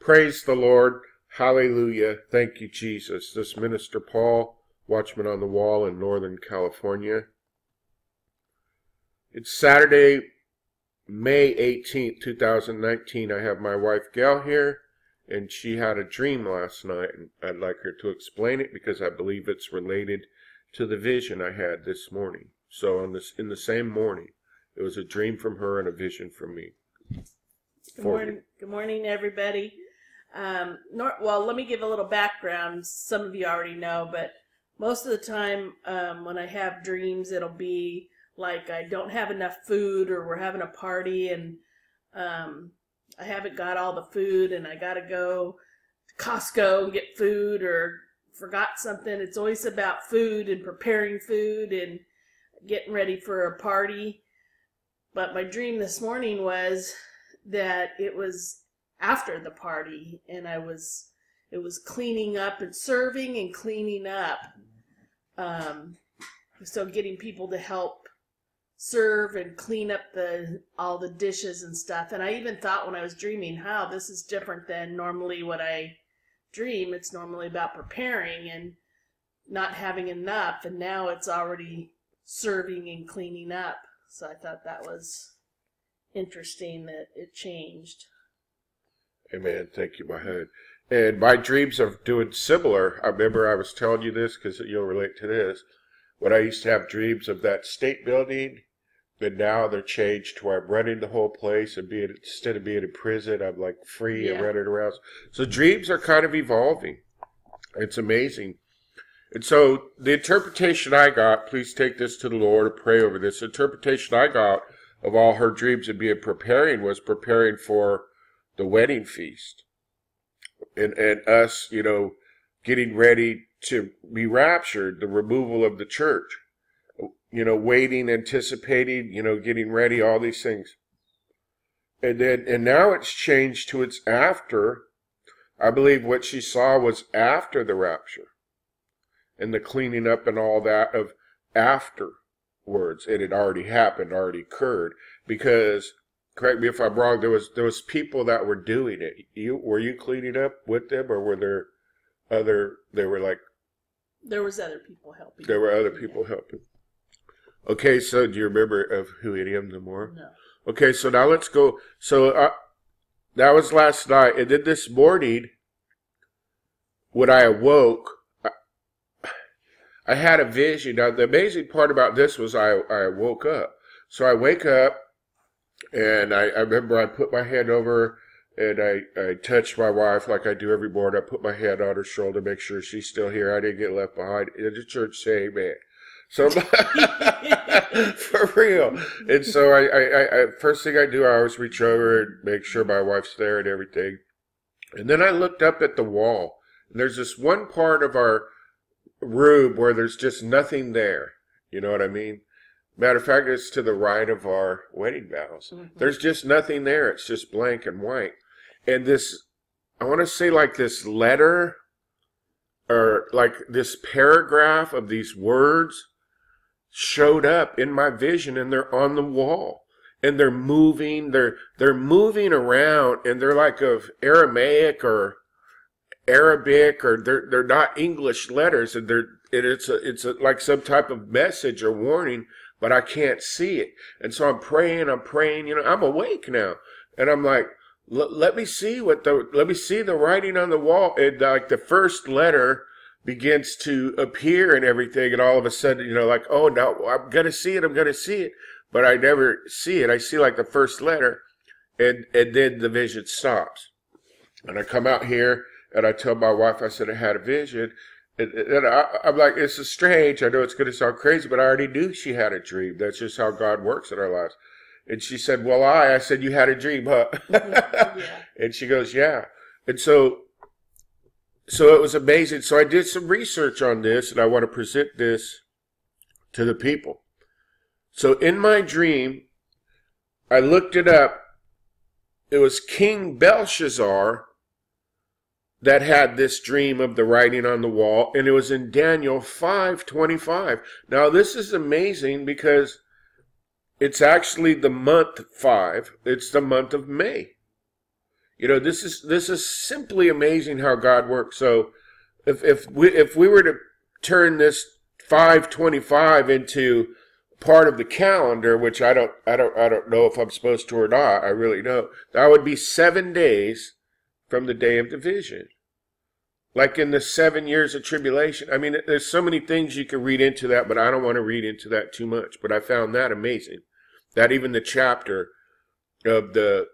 Praise the Lord. Hallelujah. Thank you, Jesus. This Minister Paul, watchman on the wall in Northern California. It's Saturday, May 18th, 2019. I have my wife Gail here, and she had a dream last night, and I'd like her to explain it because I believe it's related to the vision I had this morning. So on this in the same morning, it was a dream from her and a vision from me. Good morning, good morning, everybody. Um, nor, well, let me give a little background. Some of you already know, but most of the time um, when I have dreams, it'll be like I don't have enough food, or we're having a party and um, I haven't got all the food, and I got to go to Costco and get food, or forgot something. It's always about food and preparing food and getting ready for a party. But my dream this morning was that it was after the party and I was it was cleaning up and serving and cleaning up. Um, so getting people to help serve and clean up the all the dishes and stuff. And I even thought when I was dreaming, how this is different than normally what I dream. It's normally about preparing and not having enough, and now it's already serving and cleaning up. So I thought that was interesting that it changed. Amen. Thank you, my head. And my dreams of doing similar. I remember I was telling you this because you'll relate to this. When I used to have dreams of that state building, but now they're changed to where I'm running the whole place and being instead of being in prison, I'm like free Yeah. and running around. So dreams are kind of evolving. It's amazing. And so the interpretation I got, please take this to the Lord and pray over this. The interpretation I got of all her dreams and being preparing was preparing for the wedding feast. And and us, you know, getting ready to be raptured, the removal of the church. You know, waiting, anticipating, you know, getting ready, all these things. And then and now it's changed to it's after. I believe what she saw was after the rapture and the cleaning up and all that of afterwards. It had already happened, already occurred. Because correct me if I'm wrong, there was there was people that were doing it. You were you cleaning up with them or were there other they were like There was other people helping. there were other people helping. Okay, so do you remember of who any of them were? No. Okay, so now let's go. So uh, that was last night, and then this morning, when I awoke, I, I had a vision. Now the amazing part about this was I I woke up. So I wake up, and I, I remember I put my hand over and I, I touched my wife like I do every morning. I put my hand on her shoulder, make sure she's still here. I didn't get left behind. In the church, say amen. So for real. And so I, I, I, I first thing I do, I always reach over and make sure my wife's there and everything. And then I looked up at the wall. And there's this one part of our room where there's just nothing there. You know what I mean? Matter of fact, it's to the right of our wedding vows. Mhm. There's just nothing there. It's just blank and white. And this, I want to say like this letter or like this paragraph of these words showed up in my vision and they're on the wall and they're moving they're they're moving around and they're like of aramaic or arabic or they're they're not english letters and they're and it's a it's a, like some type of message or warning but i can't see it. And so i'm praying i'm praying you know i'm awake now. And i'm like let me see what the let me see the writing on the wall. And like the first letter begins to appear and everything and all of a sudden you know like oh no i'm gonna see it i'm gonna see it. But i never see it. I see like the first letter and and then the vision stops. And i come out here and i tell my wife i said i had a vision and, I, i'm like this is strange i know it's gonna sound crazy but i already knew she had a dream that's just how god works in our lives and she said well i i said you had a dream huh mm-hmm. Yeah. and she goes, Yeah. And so so it was amazing. So I did some research on this and I want to present this to the people. So in my dream, I looked it up. It was King Belshazzar that had this dream of the writing on the wall, and it was in Daniel 5:25. Now this is amazing because it's actually the month 5. It's the month of May. You know, this is this is simply amazing how God works. So if if we if we were to turn this 525 into part of the calendar, which I don't I don't I don't know if I'm supposed to or not, I really don't. That would be 7 days from the day of division. Like in the 7 years of tribulation. I mean, there's so many things you can read into that, but I don't want to read into that too much. But I found that amazing. That even the chapter of the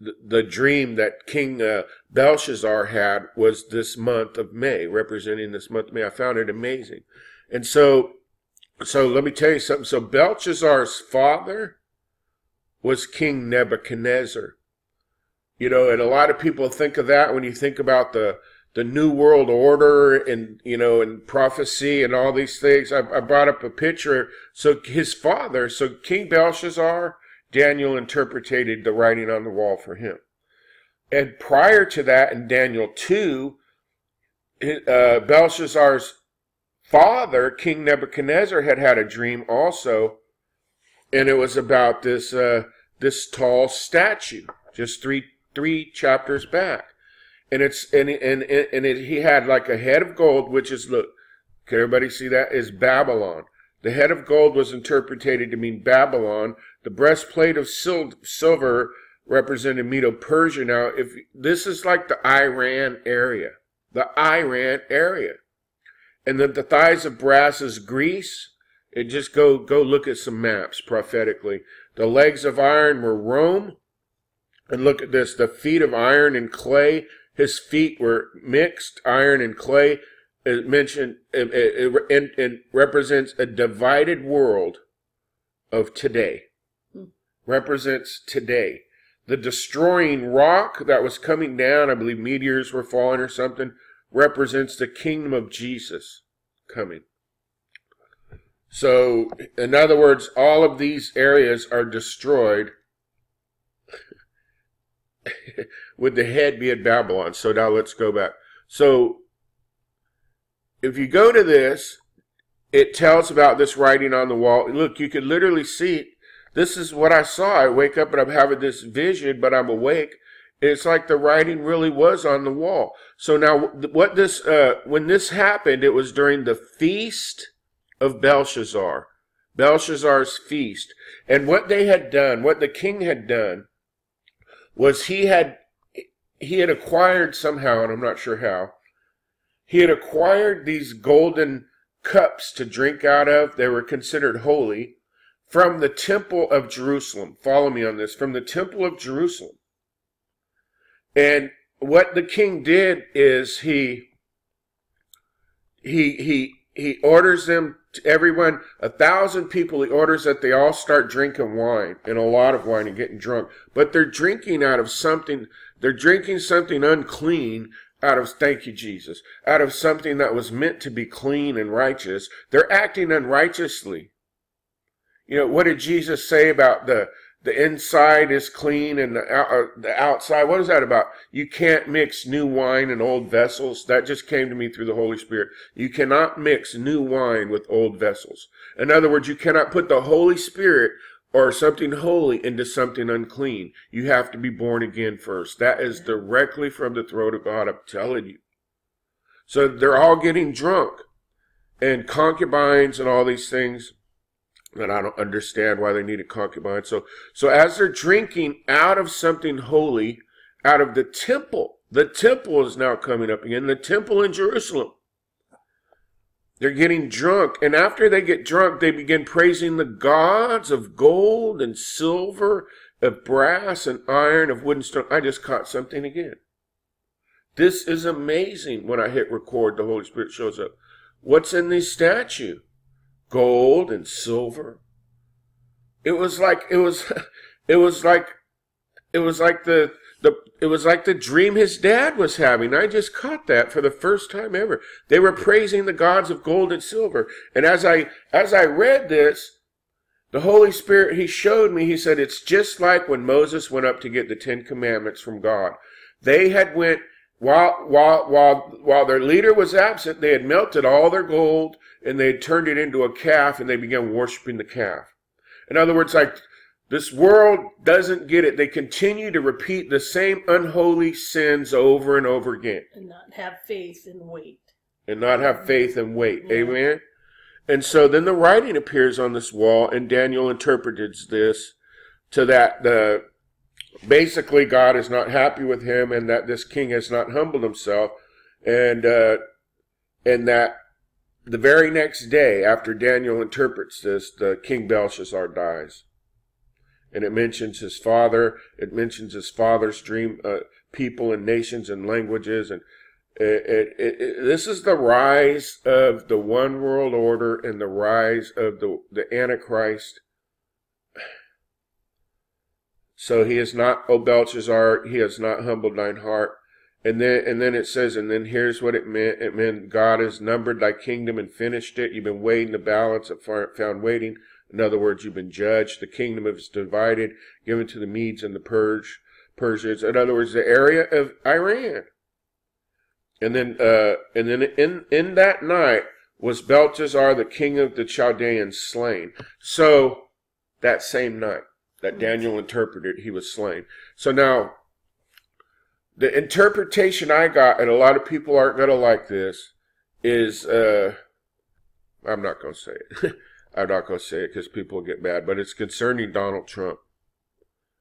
the, the dream that King uh, Belshazzar had was this month of May, representing this month of May. I found it amazing. And so, so let me tell you something. So Belshazzar's father was King Nebuchadnezzar. You know, and a lot of people think of that when you think about the the New World Order and you know and prophecy and all these things. I, I brought up a picture. So his father, so King Belshazzar Daniel interpreted the writing on the wall for him. And prior to that, in Daniel 2, uh, Belshazzar's father, King Nebuchadnezzar, had had a dream also, and it was about this uh, this tall statue, just three three chapters back, and it's and and and it, he had like a head of gold, which is look, can everybody see that? Is Babylon. The head of gold was interpreted to mean Babylon. The breastplate of sil- silver represented Medo-Persia. Now, if this is like the Iran area, the Iran area, and then the thighs of brass is Greece. It just go go look at some maps prophetically. The legs of iron were Rome, and look at this: the feet of iron and clay. His feet were mixed iron and clay it mentioned it, it, it, represents a divided world of today hmm. represents today the destroying rock that was coming down i believe meteors were falling or something represents the kingdom of jesus coming so in other words all of these areas are destroyed with the head be being babylon so now let's go back so if you go to this, it tells about this writing on the wall. Look, you could literally see it. this is what I saw. I wake up and I'm having this vision, but I'm awake. It's like the writing really was on the wall. So now, what this, uh, when this happened, it was during the feast of Belshazzar, Belshazzar's feast. And what they had done, what the king had done, was he had, he had acquired somehow, and I'm not sure how, he had acquired these golden cups to drink out of. They were considered holy from the temple of Jerusalem. Follow me on this. From the temple of Jerusalem. And what the king did is he he he he orders them everyone a thousand people he orders that they all start drinking wine and a lot of wine and getting drunk but they're drinking out of something they're drinking something unclean out of, thank you, Jesus, out of something that was meant to be clean and righteous. They're acting unrighteously. You know, what did Jesus say about the, the inside is clean and the, uh, the outside? What is that about? You can't mix new wine in old vessels. That just came to me through the Holy Spirit. You cannot mix new wine with old vessels. In other words, you cannot put the Holy Spirit or something holy into something unclean. You have to be born again first. That is directly from the throat of God, I'm telling you. So they're all getting drunk and concubines and all these things that I don't understand why they needed concubines. So, so as they're drinking out of something holy, out of the temple, the temple is now coming up again, the temple in Jerusalem. They're getting drunk. And after they get drunk, they begin praising the gods of gold and silver, of brass and iron, of wood and stone. I just caught something again. This is amazing. When I hit record, the Holy Spirit shows up. What's in this statue? Gold and silver. It was like, it was, it was like, it was like the, the, it was like the dream his dad was having. I just caught that for the first time ever. They were praising the gods of gold and silver. And as I, as I read this, the Holy Spirit, He showed me, He said, it's just like when Moses went up to get the Ten Commandments from God. They had went, while, while, while, while their leader was absent, they had melted all their gold and they turned it into a calf and they began worshiping the calf. In other words, like This world doesn't get it. They continue to repeat the same unholy sins over and over again. And not have faith and wait. And not have faith and wait. Yeah. Amen. And so then the writing appears on this wall, and Daniel interprets this to that the basically God is not happy with him, and that this king has not humbled himself, and uh, and that the very next day after Daniel interprets this, the king Belshazzar dies and it mentions his father. It mentions his father's dream, uh, people and nations and languages, and it, it, it, this is the rise of the one world order and the rise of the the Antichrist. So he is not, O Belshazzar, he has not humbled thine heart. And then, and then it says, and then here's what it meant. It meant God has numbered thy kingdom and finished it. You've been weighing the balance, of found waiting. In other words, you've been judged. The kingdom is divided, given to the Medes and the Purge, Persians. In other words, the area of Iran. And then, uh, and then in in that night was Belteshazzar, the king of the Chaldeans, slain. So that same night that Daniel interpreted, he was slain. So now, the interpretation I got, and a lot of people aren't going to like this, is uh, I'm not going to say it. I'm not going to say it because people get mad, but it's concerning Donald Trump.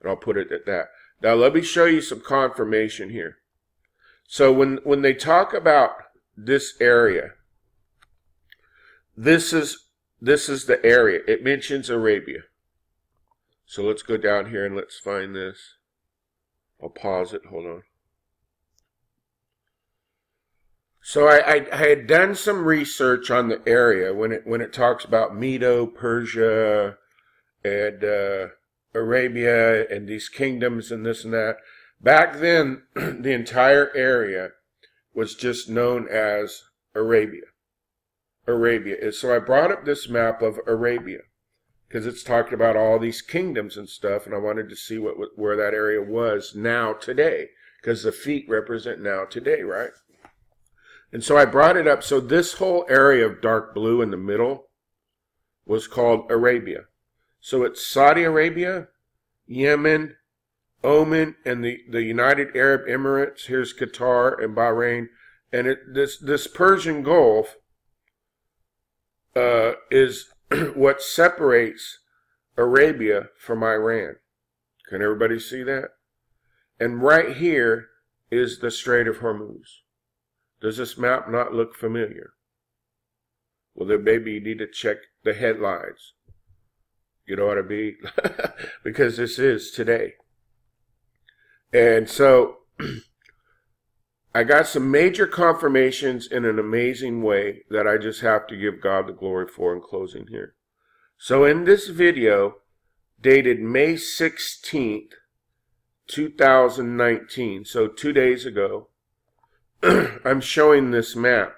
And I'll put it at that. Now, let me show you some confirmation here. So when, when they talk about this area, this is, this is the area. It mentions Arabia. So let's go down here and let's find this. I'll pause it. Hold on. So I, I, I, had done some research on the area when it when it talks about Medo, Persia, and uh, Arabia, and these kingdoms and this and that. Back then, the entire area was just known as Arabia. Arabia. So I brought up this map of Arabia because it's talking about all these kingdoms and stuff, and I wanted to see what where that area was now today because the feet represent now today, right? And so I brought it up. So this whole area of dark blue in the middle was called Arabia. So it's Saudi Arabia, Yemen, Oman, and the, the United Arab Emirates. Here's Qatar and Bahrain. And it, this, this Persian Gulf uh, is what separates Arabia from Iran. Can everybody see that? And right here is the Strait of Hormuz. Does this map not look familiar? Well, then maybe you need to check the headlines. You know what I mean? because this is today. And so I got some major confirmations in an amazing way that I just have to give God the glory for in closing here. So in this video, dated May 16th, 2019, so two days ago, I'm showing this map.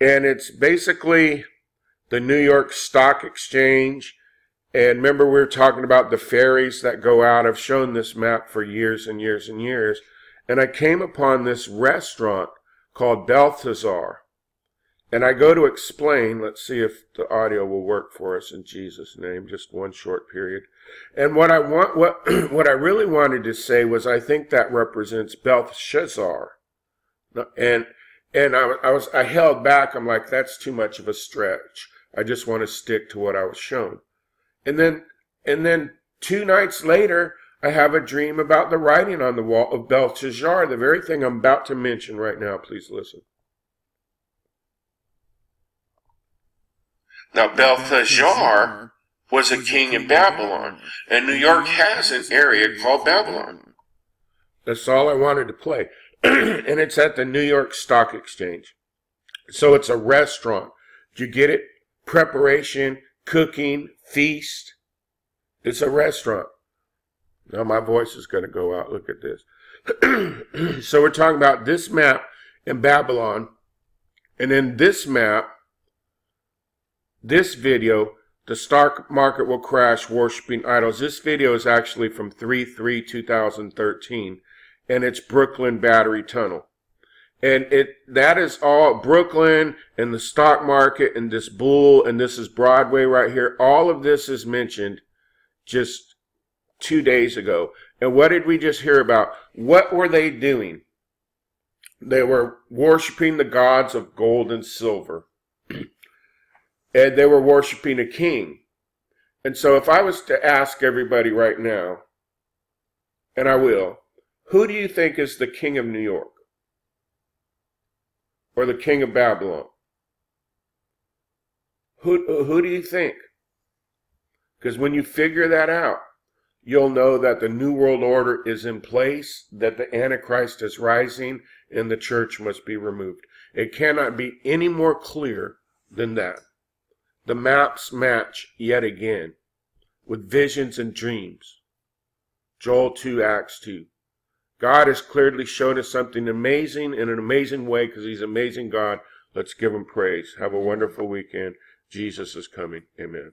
And it's basically the New York Stock Exchange. And remember, we were talking about the ferries that go out. I've shown this map for years and years and years. And I came upon this restaurant called Balthazar. And I go to explain, let's see if the audio will work for us in Jesus' name, just one short period. And what I want, what, what I really wanted to say was I think that represents Belshazzar. And, and I, I was, I held back. I'm like, that's too much of a stretch. I just want to stick to what I was shown. And then, and then two nights later, I have a dream about the writing on the wall of Belshazzar, the very thing I'm about to mention right now. Please listen. Now, Belteshazzar was a king in Babylon, and New York has an area called Babylon. That's all I wanted to play. and it's at the New York Stock Exchange. So it's a restaurant. Do you get it? Preparation, cooking, feast. It's a restaurant. Now my voice is going to go out. Look at this. so we're talking about this map in Babylon. And then this map this video, the stock market will crash worshiping idols. This video is actually from 3-3-2013, and it's Brooklyn Battery Tunnel. And it that is all Brooklyn and the stock market and this bull and this is Broadway right here. All of this is mentioned just two days ago. And what did we just hear about? What were they doing? They were worshiping the gods of gold and silver. And they were worshiping a king. And so if I was to ask everybody right now, and I will, who do you think is the king of New York? Or the king of Babylon? Who, who do you think? Because when you figure that out, you'll know that the New World Order is in place, that the Antichrist is rising, and the church must be removed. It cannot be any more clear than that. The maps match yet again with visions and dreams. Joel 2, Acts 2. God has clearly shown us something amazing in an amazing way because He's amazing God. Let's give Him praise. Have a wonderful weekend. Jesus is coming. Amen.